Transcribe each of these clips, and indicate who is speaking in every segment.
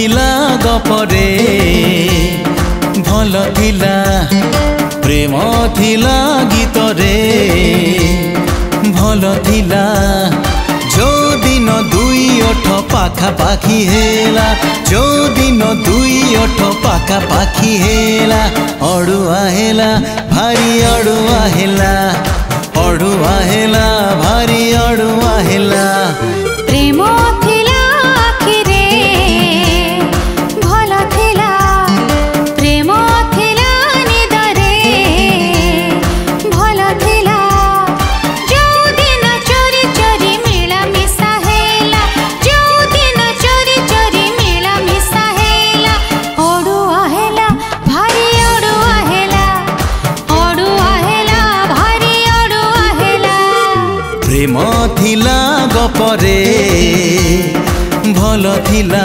Speaker 1: ଥିଲା ଗପରେ ଭଲ ଥିଲା ପ୍ରେମ ଥିଲା ଗୀତରେ ଭଲ ଥିଲା ଯୋଉଦିନ ଦୁଇ ଅଠ ପାଖାପାଖି ହେଲା ଯୋଉଦିନ ଦୁଇ ଅଠ ପାଖାପାଖି ହେଲା ଅଡ଼ୁଆ ହେଲା ଭାରି ଅଡ଼ୁଆ ହେଲା ଅଡ଼ୁଆ ହେଲା ଭାରି ଅଡ଼ୁଆ ହେଲା
Speaker 2: ପ୍ରେମ
Speaker 1: ଥିଲା ଗପରେ ଭଲ ଥିଲା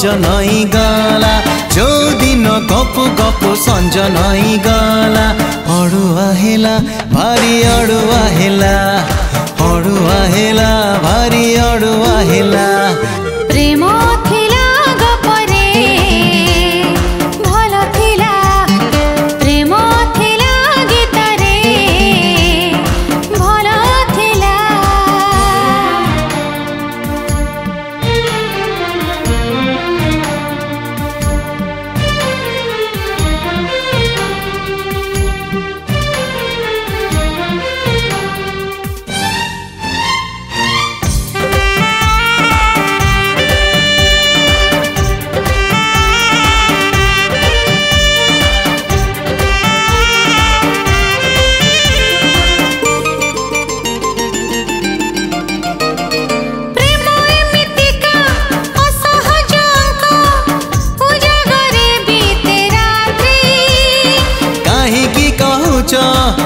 Speaker 1: सञ्जनै गला जो दिन गप गप सञ्जनै गला अरू आहेला भारी अरू आहेला अरू आहेला भारी अरू आहेला
Speaker 2: प्रेमा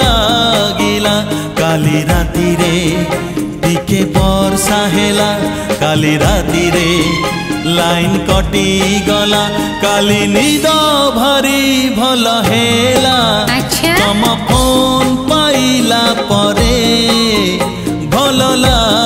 Speaker 1: লাগিলা কালি রাতিরে টিকে বর্ষা হেলা কালি রাতিরে লাইন কটি গলা কালি নিদ ভারি ভাল হেলা
Speaker 2: আচ্ছা। তম
Speaker 1: ফোন পাইলা পরে ভাল লাগা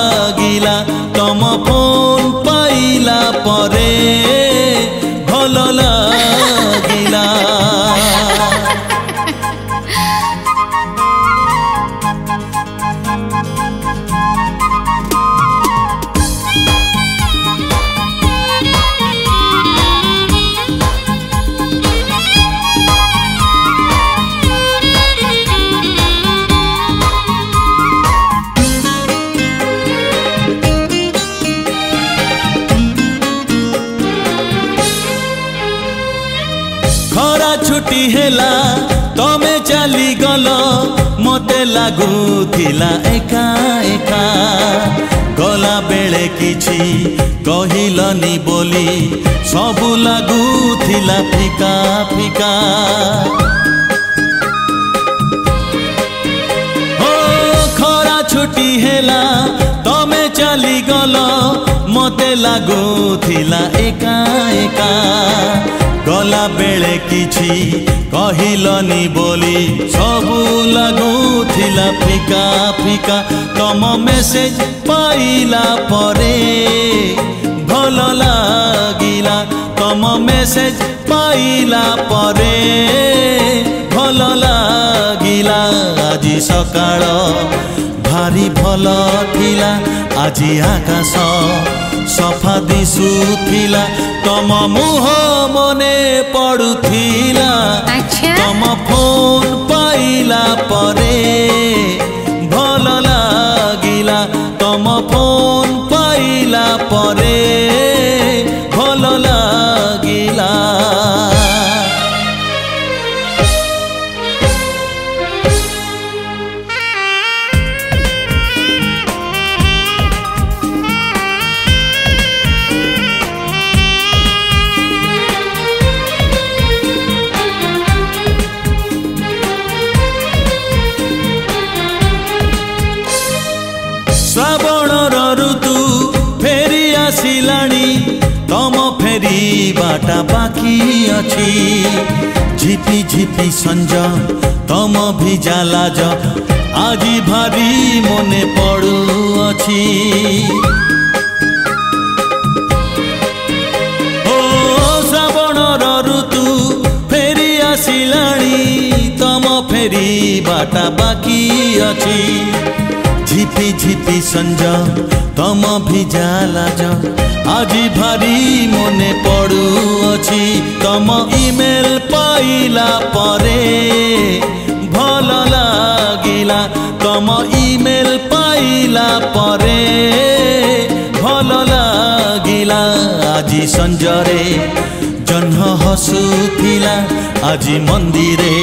Speaker 1: ଛୁଟି ହେଲା ତମେ ଚାଲିଗଲ ମୋତେ ଲାଗୁଥିଲା ଏକା ଏକା ଗଲାବେଳେ କିଛି କହିଲନି ବୋଲି ସବୁ ଲାଗୁଥିଲା ଫିକା ଫିକା লাগୁ ଥିଲା ଏକା ଏକା ଗଲା ବେଳେ କିଛି କହିଲନି ବୋଲି ସବୁ ଲାଗୁଥିଲା ଫିକା ଫିକା ତମ ମେସେଜ ପାଇଲା ପରେ ଭଲ ଲାଗିଲା ତମ ମେସେଜ ପାଇଲା ପରେ ଭଲ ଲାଗିଲା ଆଜି ସକାଳ ଭାରି ଭଲ ଥିଲା ଆଜି ଆକାଶ ସଫା ଦିଶୁଥିଲା ତମ ମୁହଁ ମନେ ପଡୁଥିଲା
Speaker 2: ତମ
Speaker 1: ଫୋନ ପାଇଲା ପରେ ଭଲ ଲାଗିଲା ତମ ଫୋନ ঝিপি ঝিপি সঞ্জ তম ভিজা লাজ আজি ভারি মনে পড়ুଅছি ও শ্রাবণর ঋতু ফেরি আসিলাଣି তম ফেরিবাটা বাকি ଅଛି ঝিপি ঝিপি সঞ্জা তম ভিজালা যা আজি ভারি মনে পড়ুছি তম ইমেল পাইলা পরে ভাল লাগিলা তম ইমেল পাইলা পরে ভাল লাগিলা আজি সঞ্জরে জহ্ন হসুলা আজি মন্দিরে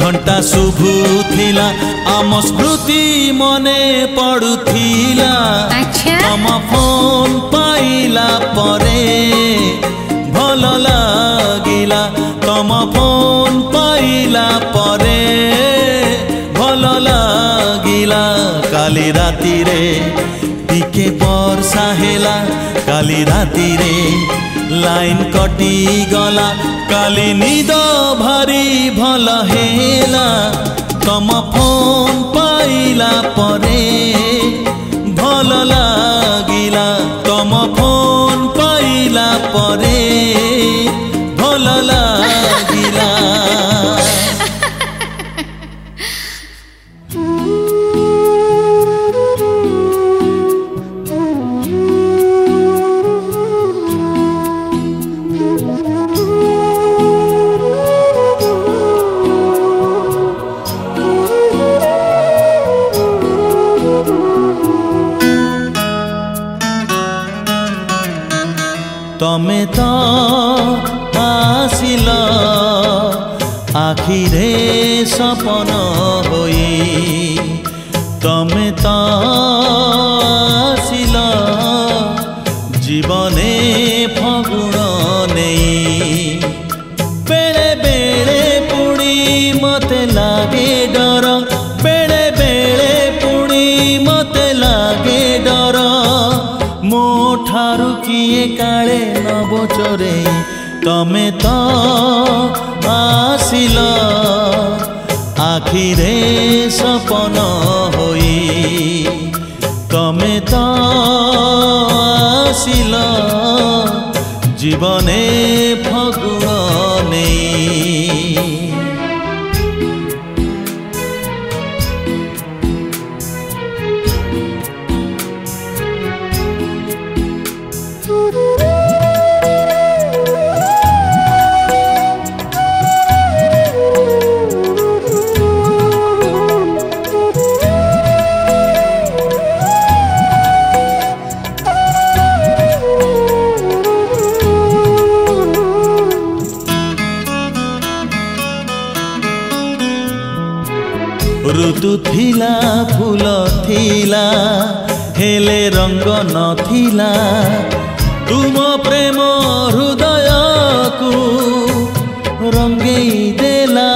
Speaker 1: ঘণ্টা শুভুলা আম স্মৃতি মনে পড়ুলা
Speaker 2: আম আচ্ছা।
Speaker 1: ফোন পাইলা পরে ভাল লাগিলা তম ফোন পাইলা পরে ভাল লাগিলা কালি রাতিরে টিকে বর্ষা হেলা কালি রাতিরে লাইন কটি গলা কালি নিদ ভারি ভল হেলা তম ফোন পাইলা পরে ଭଲ ଲାଗିଲା ତମ ଫୋନ୍ ପାଇଲା ପରେ তমে ত আছিল আখিৰে সপন হৈ তমে তা También. फूल थिला हेले रंग न थीला तुम प्रेम हृदय को रंगे देला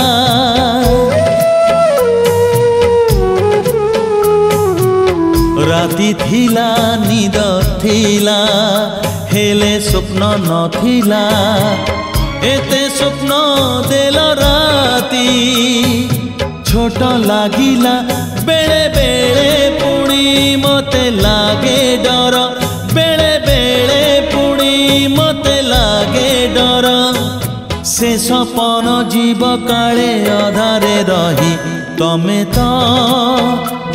Speaker 1: राती थिला निद थिला हेले स्वप्न न थीला एते स्वप्न देला राती छोटा लागिला ବେଳେ ବେଳେ ପୁଣି ମୋତେ ଲାଗେ ଡର ବେଳେ ବେଳେ ପୁଣି ମୋତେ ଲାଗେ ଡର ସେ ସପନ ଜୀବ କାଳେ ଅଧାରେ ରହି ତମେ ତ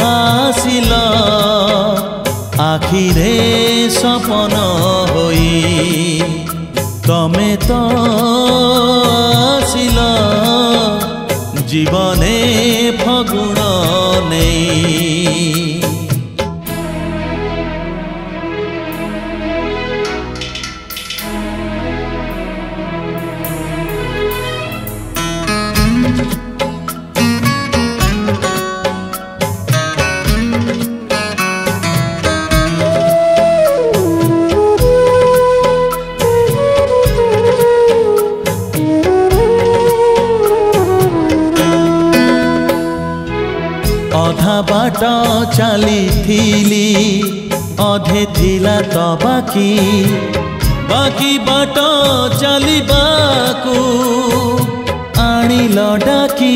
Speaker 1: ଆସିଲ ଆଖିରେ ସପନ ହୋଇ ତମେ ତ ଆସିଲ জীবনে ফগুণ নেই ଚାଲିଥିଲି ଅଧେ ଥିଲା ତ ବାକି ବାକି ବାଟ ଚାଲିବାକୁ ଆଣିଲ ଡାକି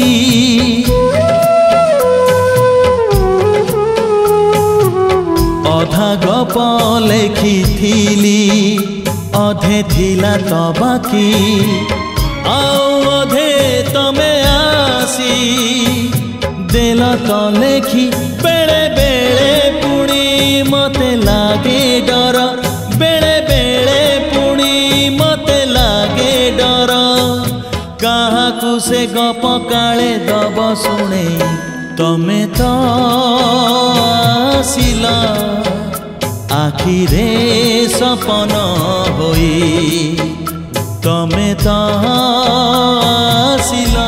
Speaker 1: ଅଧା ଗପ ଲେଖିଥିଲି ଅଧେ ଥିଲା ତ ବାକି ଆଉ ଅଧେ ତମେ ଆସି ଦେଲ ତ ଲେଖି କାହାକୁ ସେ ଗପ କାଳେ ଦବ ଶୁଣେଇ ତମେ ତ ଆସିଲ ଆଖିରେ ସପନ ହୋଇ ତମେ ତ ଆସିଲ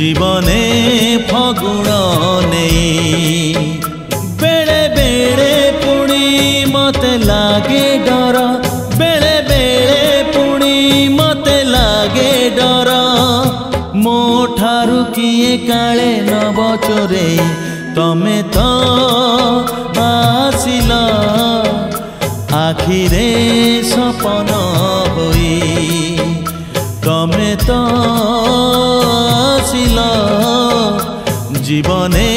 Speaker 1: জীবনে ফগুণ নেই ভিতরে তমে তো আসিল আখিরে সপন হই তমে তো আসিল জীবনে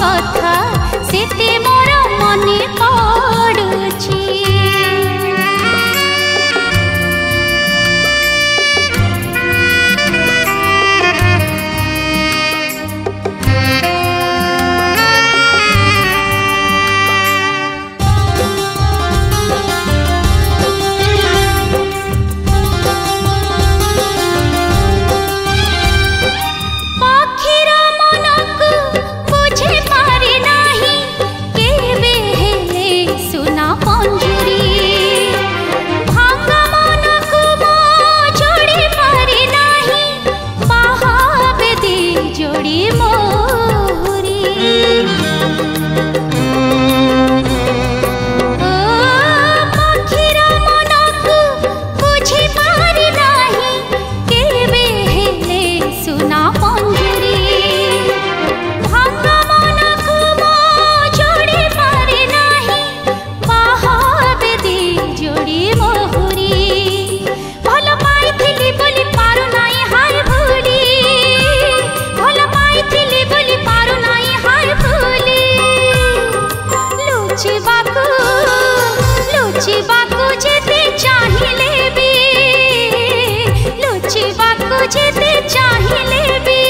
Speaker 2: 我他。मुझे दे चाहिए ले भी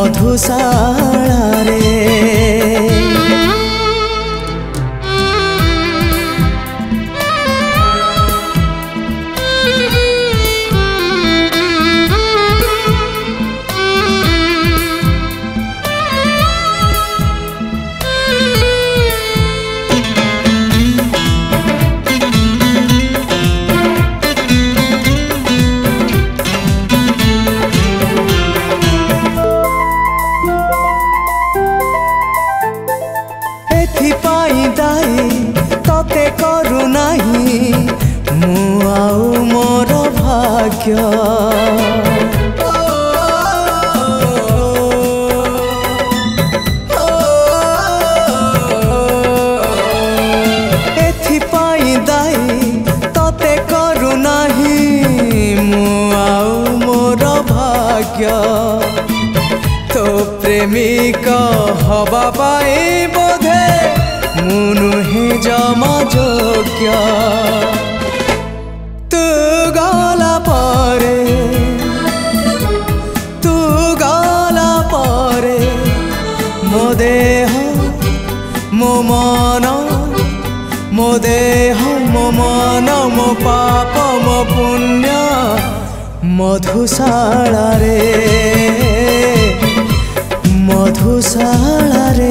Speaker 1: मधुशाला रे হবা পাই বোধে মুনুহি যম যোগ্য তু গলা পরে তু গলা পরে মো দেহ মো মন মো দেহ মো মন মো পাপ মো পুণ্য মধুশালারে मधुशाला रे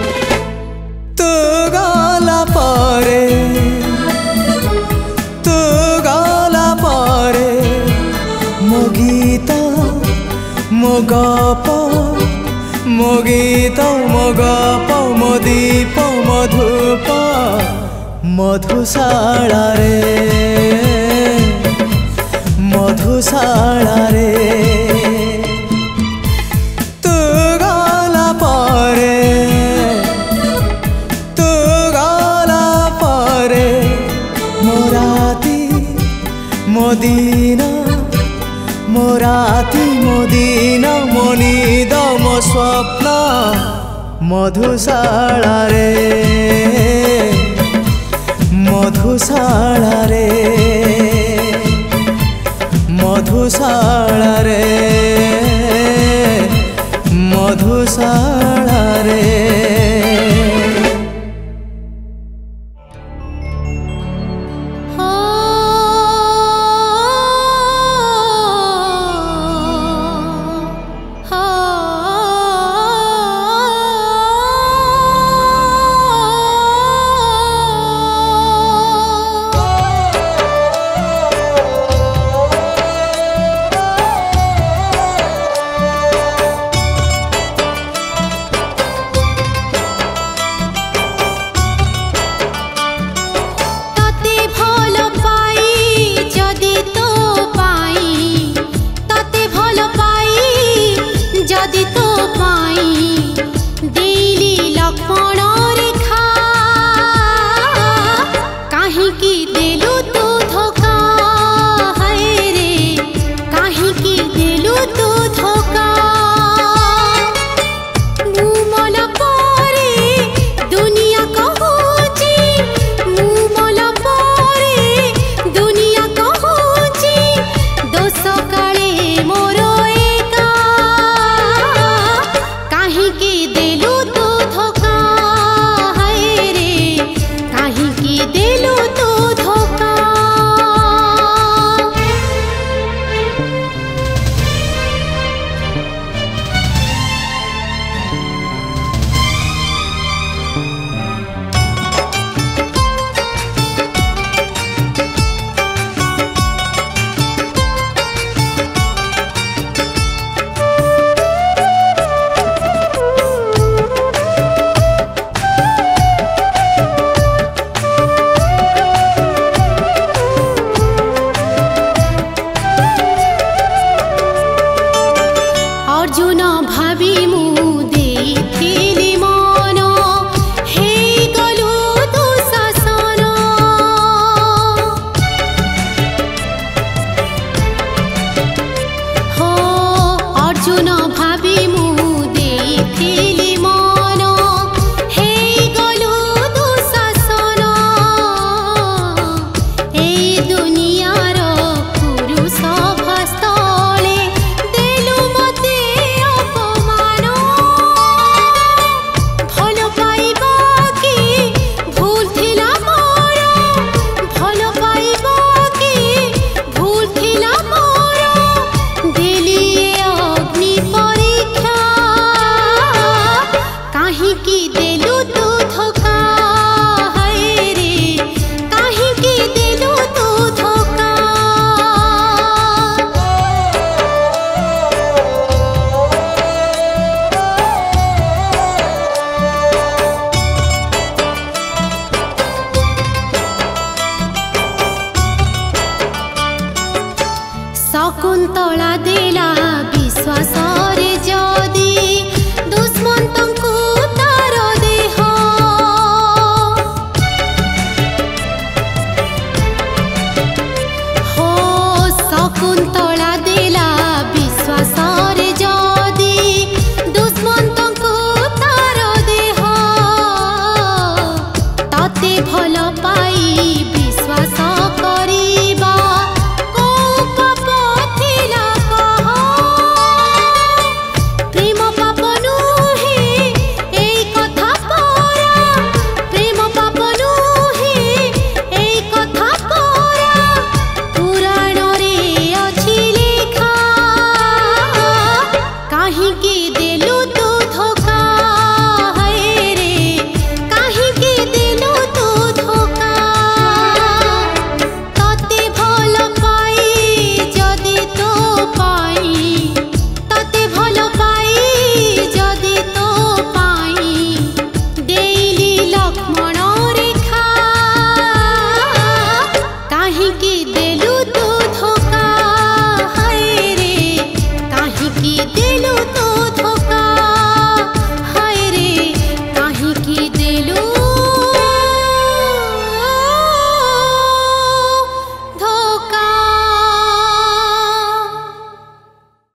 Speaker 1: মগাপ মগীত মগাপ মদীপ মধুপ মধুশালারে মধুশালারে মদিনা মোরাতি মদিনা স্বপ্ন মধুশালারে মধুশালারে মধুশালারে মধুশালা
Speaker 2: अर्जुन भावी मु